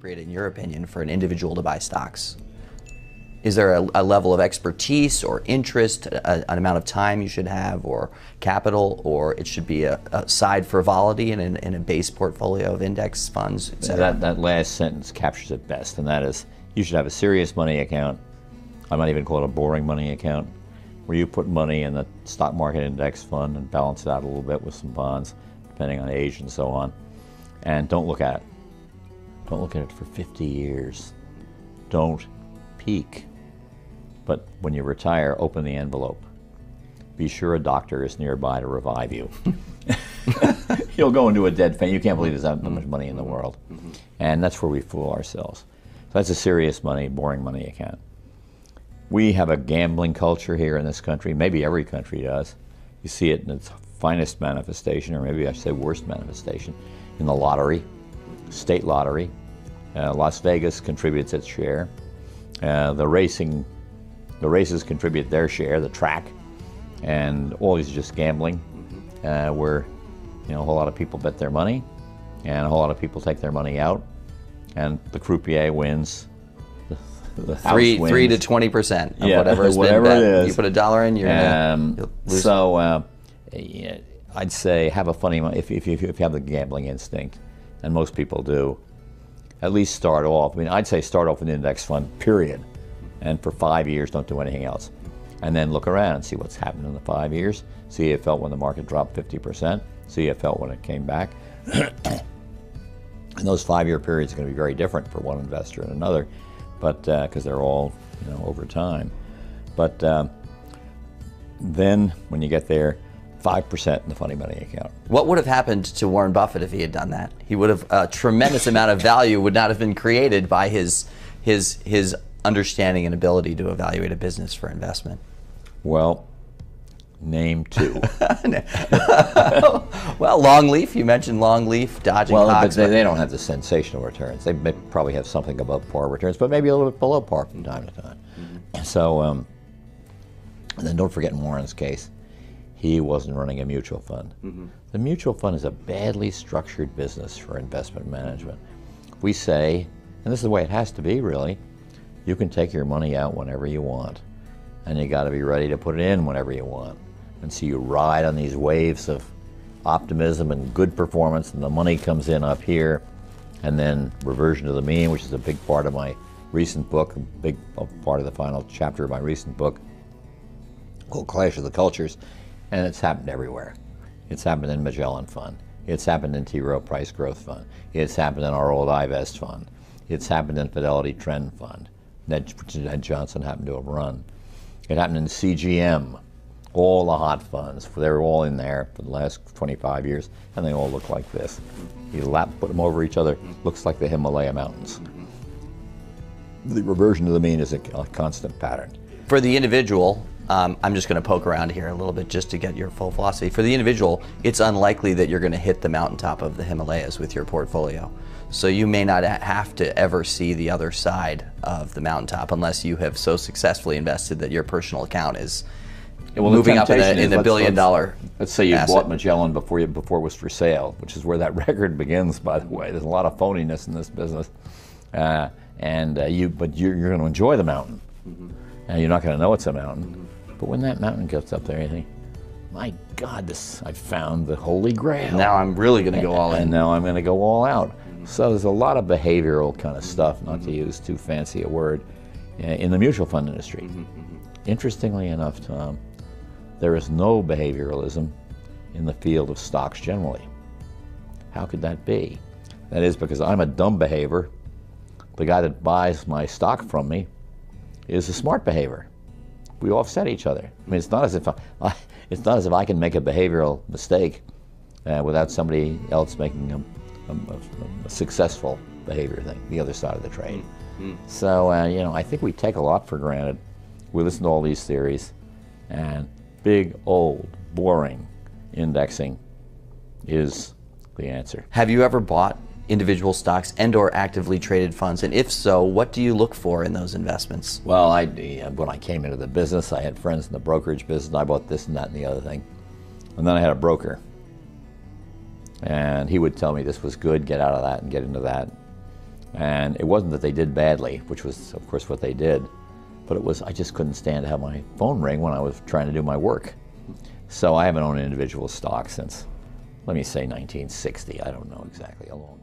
appropriate, in your opinion, for an individual to buy stocks? Is there a, a level of expertise or interest, a, an amount of time you should have, or capital, or it should be a, a side frivolity in, in, in, a base portfolio of index funds, et cetera? That, that last sentence captures it best, and that is you should have a serious money account. I might even call it a boring money account, where you put money in the stock market index fund and balance it out a little bit with some bonds, depending on age and so on. And don't look at it. Don't look at it for 50 years. Don't peek. But when you retire, open the envelope. Be sure a doctor is nearby to revive you. You'll go into a dead faint. You can't believe there's that much money in the world. Mm-hmm. And that's where we fool ourselves. So that's a serious money, boring money account. We have a gambling culture here in this country. Maybe every country does. You see it in its finest manifestation, or maybe I should say worst manifestation, in the lottery, state lottery. Uh, Las Vegas contributes its share. Uh, the racing the races contribute their share, the track, and all always just gambling, uh, where you know a whole lot of people bet their money, and a whole lot of people take their money out, and the croupier wins. The, the three, wins. three to twenty percent of yeah, whatever been it is. You put a dollar in, you're um, gonna lose. So uh, I'd say have a funny if, if, if you have the gambling instinct, and most people do. At least start off. I mean, I'd say start off with an index fund. Period and for five years don't do anything else. And then look around and see what's happened in the five years. See how it felt when the market dropped 50%. See how it felt when it came back. and those five-year periods are going to be very different for one investor and another, but because uh, they're all you know over time. But uh, then when you get there, 5% in the funny money account. What would have happened to Warren Buffett if he had done that? He would have a tremendous amount of value would not have been created by his his his understanding and ability to evaluate a business for investment? Well, name two. well, Longleaf, you mentioned Longleaf, Dodge well, Cox, but they, they, don't have the sensational returns. They may probably have something above par returns, but maybe a little bit below par from time to time. Mm-hmm. So, um, and then don't forget in Warren's case, he wasn't running a mutual fund. Mm-hmm. The mutual fund is a badly structured business for investment management. We say, and this is the way it has to be really, you can take your money out whenever you want, and you got to be ready to put it in whenever you want. And so you ride on these waves of optimism and good performance, and the money comes in up here, and then reversion to the mean, which is a big part of my recent book, a big part of the final chapter of my recent book called Clash of the Cultures, and it's happened everywhere. It's happened in Magellan Fund. It's happened in T. Rowe Price Growth Fund. It's happened in our old iVest Fund. It's happened in Fidelity Trend Fund that Ed Johnson happened to have run. It happened in CGM, all the hot funds. They were all in there for the last 25 years, and they all look like this. You lap, put them over each other, looks like the Himalaya Mountains. The reversion to the mean is a constant pattern. For the individual, um, I'm just going to poke around here a little bit just to get your full philosophy. For the individual, it's unlikely that you're going to hit the mountaintop of the Himalayas with your portfolio. So you may not have to ever see the other side of the mountaintop unless you have so successfully invested that your personal account is yeah, well, moving up in, a, in the billion dollar. Let's say you asset. bought Magellan before you before it was for sale, which is where that record begins. By the way, there's a lot of phoniness in this business, uh, and uh, you but you're, you're going to enjoy the mountain, mm-hmm. and you're not going to know it's a mountain. Mm-hmm. But when that mountain gets up there, you think, my God, this I found the holy grail. Now I'm really going to go all in. And now I'm going to go all out. So there's a lot of behavioral kind of stuff, not to use too fancy a word, in the mutual fund industry. Mm-hmm, mm-hmm. Interestingly enough, Tom, there is no behavioralism in the field of stocks generally. How could that be? That is because I'm a dumb behavior. The guy that buys my stock from me is a smart behavior. We offset each other. I mean, it's not as if I, I it's not as if I can make a behavioral mistake uh, without somebody else making a a, a, successful behavior thing, the other side of the trade. Mm-hmm. So, uh, you know, I think we take a lot for granted. We listen to all these theories, and big, old, boring indexing is the answer. Have you ever bought individual stocks and or actively traded funds and if so what do you look for in those investments well I, when i came into the business i had friends in the brokerage business i bought this and that and the other thing and then i had a broker and he would tell me this was good, get out of that and get into that. And it wasn't that they did badly, which was, of course, what they did, but it was I just couldn't stand to have my phone ring when I was trying to do my work. So I haven't owned individual stock since, let me say 1960. I don't know exactly, a long,